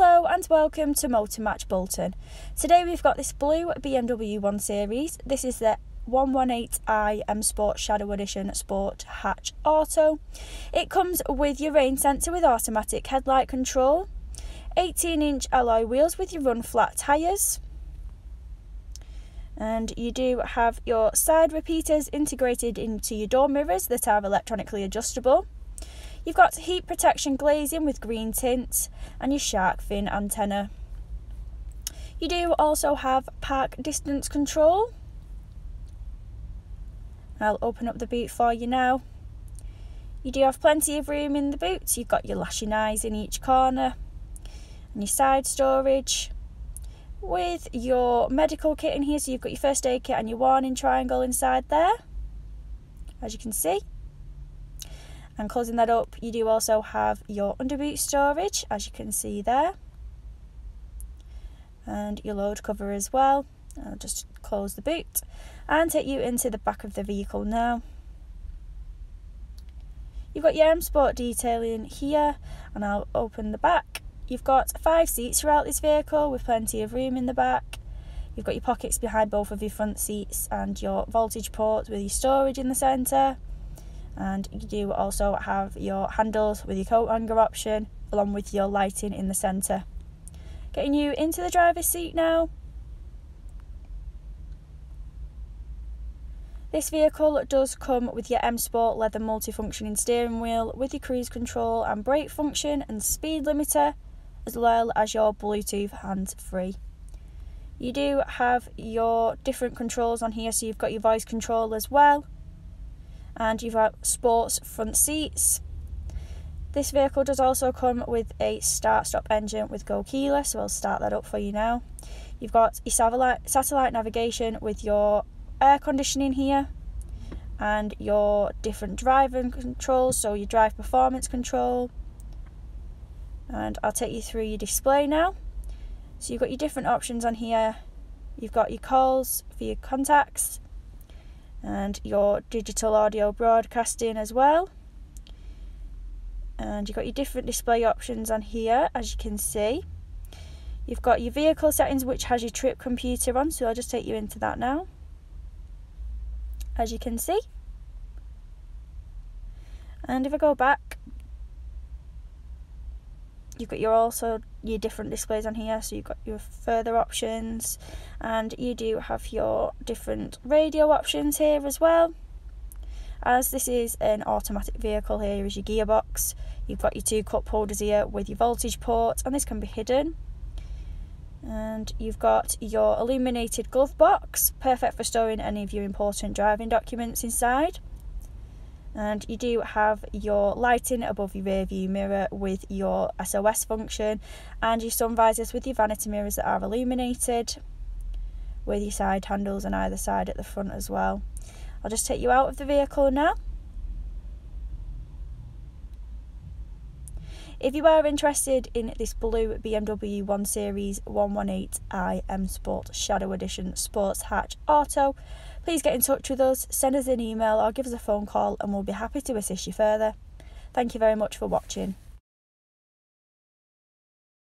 Hello and welcome to Motor Match Bolton. Today we've got this blue BMW 1 Series. This is the 118i M Sport Shadow Edition Sport Hatch Auto. It comes with your rain sensor with automatic headlight control, 18 inch alloy wheels with your run flat tyres, and you do have your side repeaters integrated into your door mirrors that are electronically adjustable. You've got heat protection glazing with green tint and your shark fin antenna. You do also have park distance control. I'll open up the boot for you now. You do have plenty of room in the boot. You've got your lashing eyes in each corner and your side storage with your medical kit in here. So you've got your first aid kit and your warning triangle inside there, as you can see. And closing that up, you do also have your underboot storage, as you can see there. And your load cover as well. I'll just close the boot and take you into the back of the vehicle now. You've got your M Sport detailing here, and I'll open the back. You've got five seats throughout this vehicle with plenty of room in the back. You've got your pockets behind both of your front seats and your voltage port with your storage in the centre and you do also have your handles with your coat hanger option along with your lighting in the centre. Getting you into the driver's seat now. This vehicle does come with your M Sport leather multifunctioning steering wheel with your cruise control and brake function and speed limiter as well as your Bluetooth hands free. You do have your different controls on here so you've got your voice control as well and you've got sports front seats. This vehicle does also come with a start stop engine with go keyless, so I'll start that up for you now. You've got satellite, satellite navigation with your air conditioning here and your different driving controls, so your drive performance control. And I'll take you through your display now. So you've got your different options on here. You've got your calls for your contacts, and your digital audio broadcasting as well. And you've got your different display options on here, as you can see. You've got your vehicle settings, which has your trip computer on, so I'll just take you into that now. As you can see. And if I go back, you've got your also your different displays on here so you've got your further options and you do have your different radio options here as well. As this is an automatic vehicle here is your gearbox you've got your two cup holders here with your voltage port and this can be hidden. And you've got your illuminated glove box perfect for storing any of your important driving documents inside and you do have your lighting above your rear view mirror with your SOS function and your sun visors with your vanity mirrors that are illuminated with your side handles on either side at the front as well. I'll just take you out of the vehicle now. If you are interested in this blue BMW 1 Series 118i M Sport Shadow Edition Sports Hatch Auto, please get in touch with us, send us an email or give us a phone call and we'll be happy to assist you further. Thank you very much for watching.